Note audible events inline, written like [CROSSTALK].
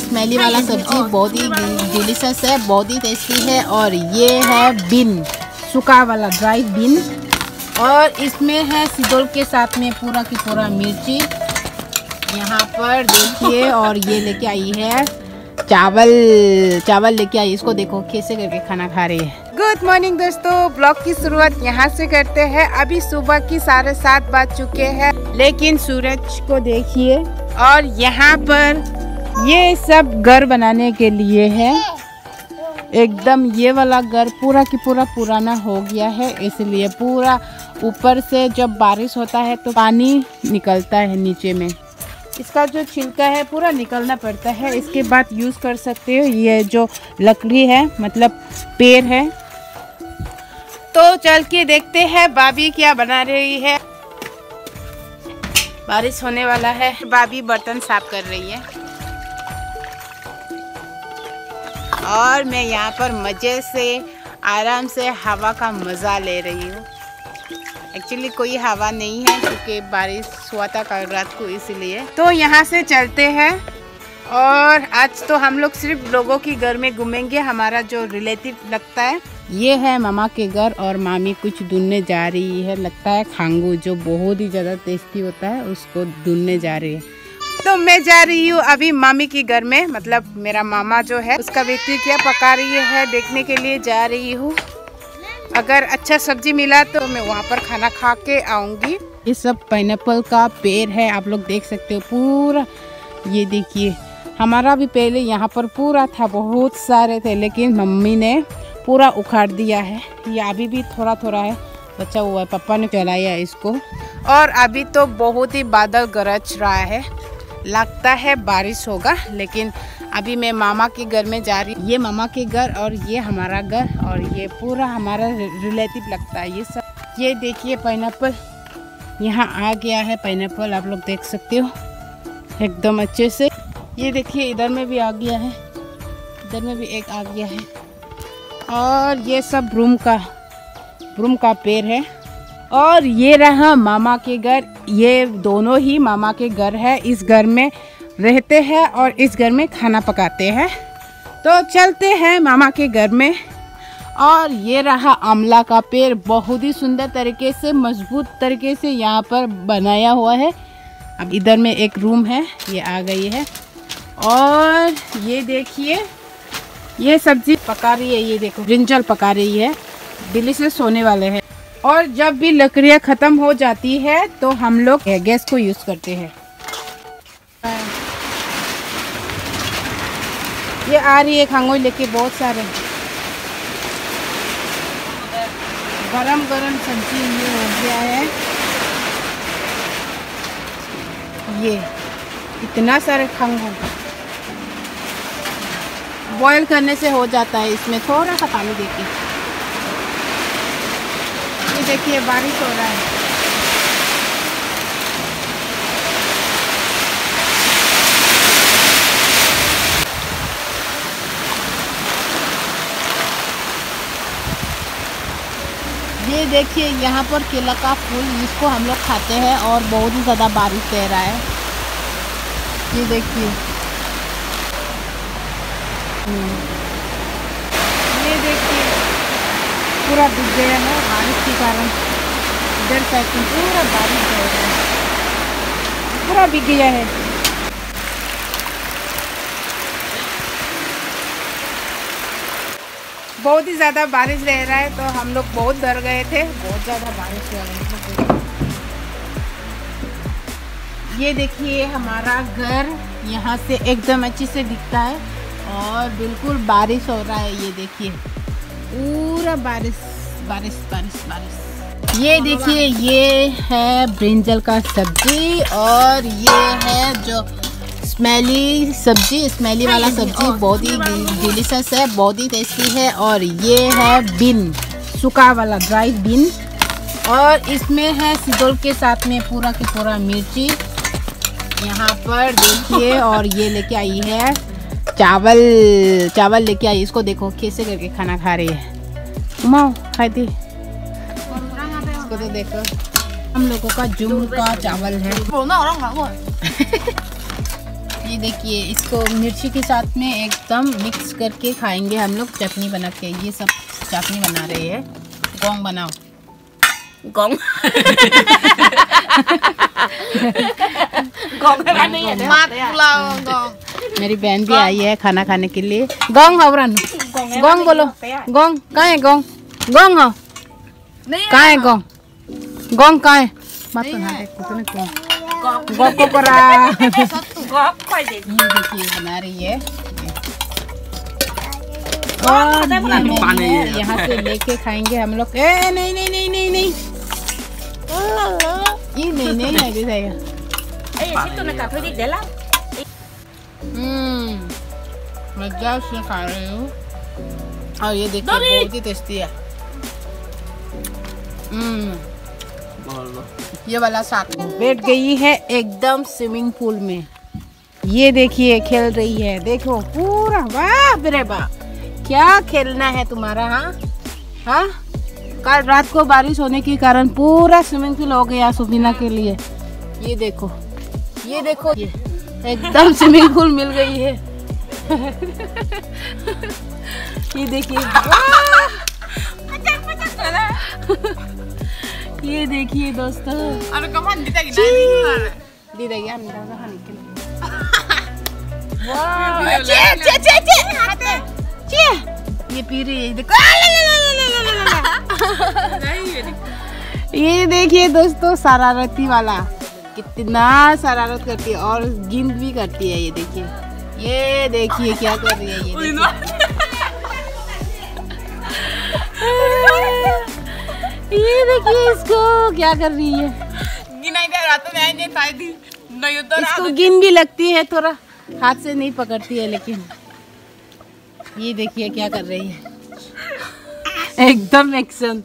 Smelly वाला सब्ज़ी बहुत ही डिलीशियस है बहुत ही टेस्टी है और ये है बिन सूखा वाला ड्राई बिन और इसमें है सिदोल के साथ में पूरा की पूरा मिर्ची। यहाँ पर देखिए [LAUGHS] और ये लेके आई है चावल चावल लेके आई इसको देखो कैसे करके खाना खा रही है। गुड मॉर्निंग दोस्तों ब्लॉग की शुरुआत यहाँ से करते हैं। अभी सुबह की साढ़े सात बज चुके हैं लेकिन सूरज को देखिए और यहाँ पर ये सब घर बनाने के लिए है। एकदम ये वाला घर पूरा की पूरा पुराना हो गया है, इसलिए पूरा ऊपर से जब बारिश होता है तो पानी निकलता है नीचे में। इसका जो छिलका है पूरा निकलना पड़ता है, इसके बाद यूज़ कर सकते हो। ये जो लकड़ी है मतलब पेड़ है। तो चल के देखते हैं भाभी क्या बना रही है। बारिश होने वाला है, भाभी बर्तन साफ़ कर रही है। और मैं यहाँ पर मज़े से, आराम से हवा का मज़ा ले रही हूँ। एक्चुअली कोई हवा नहीं है क्योंकि बारिश हुआ था कल रात को इसीलिए। तो यहाँ से चलते हैं और आज तो हम लोग सिर्फ़ लोगों के घर में घूमेंगे, हमारा जो रिलेटिव लगता है। ये है मामा के घर और मामी कुछ ढूँढने जा रही है, लगता है खांगू, जो बहुत ही ज़्यादा टेस्टी होता है, उसको ढूँढने जा रही है। तो मैं जा रही हूँ अभी मामी के घर में। मतलब मेरा मामा जो है उसका व्यक्ति क्या पका रही है देखने के लिए जा रही हूँ। अगर अच्छा सब्ज़ी मिला तो मैं वहाँ पर खाना खा के आऊँगी। ये सब पाइन का पेड़ है आप लोग देख सकते हो पूरा। ये देखिए हमारा भी पहले यहाँ पर पूरा था बहुत सारे थे लेकिन मम्मी ने पूरा उखाड़ दिया है। ये अभी भी थोड़ा थोड़ा है बचा हुआ है पापा ने चलाया इसको। और अभी तो बहुत ही बादल गरज रहा है। लगता है बारिश होगा, लेकिन अभी मैं मामा के घर में जा रही ये मामा के घर और ये हमारा घर और ये पूरा हमारा रिलेटिव लगता है। ये सब, ये देखिए पाइनएप्पल यहाँ आ गया है पाइनएप्पल आप लोग देख सकते हो, एकदम अच्छे से। ये देखिए, इधर में भी आ गया है, इधर में भी एक आ गया है। और ये सब रूम का रूम का पेड़ है। और ये रहा मामा के घर। ये दोनों ही मामा के घर है। इस घर में रहते हैं और इस घर में खाना पकाते हैं। तो चलते हैं मामा के घर में। और ये रहा आमला का पेड़। बहुत ही सुंदर तरीके से, मज़बूत तरीके से यहाँ पर बनाया हुआ है। अब इधर में एक रूम है। ये आ गई है। और ये देखिए, ये सब्ज़ी पका रही है। ये देखो, ब्रिंजल पका रही है। दिल्ली से सोने वाले हैं। और जब भी लकड़ियाँ ख़त्म हो जाती है तो हम लोग गैस को यूज़ करते हैं। ये आ रही है खांगोई लेके बहुत सारे। गरम गरम सब्ज़ी ये हो गया है। ये, इतना सारे खांगो बॉईल करने से हो जाता है इसमें थोड़ा सा पानी देके। ये देखिए, बारिश हो रहा है। ये देखिए, यहाँ पर केला का फूल जिसको हम लोग खाते हैं और बहुत ही ज़्यादा बारिश दे रहा है। ये देखिए ये देखिए पूरा बिक गया है, बारिश के कारण। इधर साइड में पूरा बारिश हो है। पूरा बिक गया है। बहुत ही ज़्यादा बारिश रह रहा है तो हम लोग बहुत डर गए थे। बहुत ज़्यादा बारिश हो रही है। ये देखिए, हमारा घर यहाँ से एकदम अच्छे से दिखता है और बिल्कुल बारिश हो रहा है, ये देखिए। पूरा बारिश बारिश बारिश बारिश। ये देखिए ये है ब्रिंजल का सब्ज़ी और ये है जो स्मेली सब्ज़ी स्मेली वाला सब्ज़ी बहुत ही डिलीशियस है बहुत ही टेस्टी है और ये है बिन सूखा वाला ड्राई बिन। और इसमें है सिदोल के साथ में पूरा की पूरा मिर्ची। यहाँ पर देखिए और ये लेके आई है चावल चावल लेके आई इसको देखो कैसे करके खाना खा रही है। माओ खाई थी। इसको तो देखो हम लोगों का जुम का चावल है। [LAUGHS] ये देखिए इसको मिर्ची के साथ में एकदम मिक्स करके खाएँगे हम लोग चटनी बना के। ये सब चटनी बना रहे हैं। गोंग बनाओ। गोंग। गोंग नहीं है मेरी बहन भी आई है खाना खाने के लिए। गोंग हवरन। गोंग बोलो। गोंग कहाँ है गोंग? गोंग हो कहाँ है गोंग? गोंग कहाँ है? मत कितने गोंग गोंग को करा [LAUGHS] देखिए बना रही है। और यहाँ से लेके खाएँगे हम लोग। ए नहीं नहीं नहीं नहीं नहीं। [LAUGHS] ये नहीं नहीं नहीं जाएगा मज़ा से खा रही हूँ? और ये देखिए बहुत ही टेस्टी है। हम्म। ये वाला साग। बैठ गई है एकदम स्विमिंग पूल में। ये देखिए खेल रही है। देखो पूरा वाह रे वाह। क्या खेलना है तुम्हारा हाँ? हाँ? कल रात को बारिश होने के कारण पूरा स्विमिंग पूल हो गया सुबीना के लिए। ये देखो ये देखो ये। एकदम स्विमिंग पूल मिल गई है। ये देखिए। ये देखिए दोस्तों। ये पी रही है। देखो। ये देखिए दोस्तों शरारती वाला। कितना शरारत करती है और गिंद भी करती है ये देखिए। ये देखिए क्या कर रही है ये ये देखिए इसको क्या कर रही है। इसको गिन भी लगती है थोड़ा। हाथ से नहीं पकड़ती है लेकिन ये देखिए क्या कर रही है। एकदम एक्शन।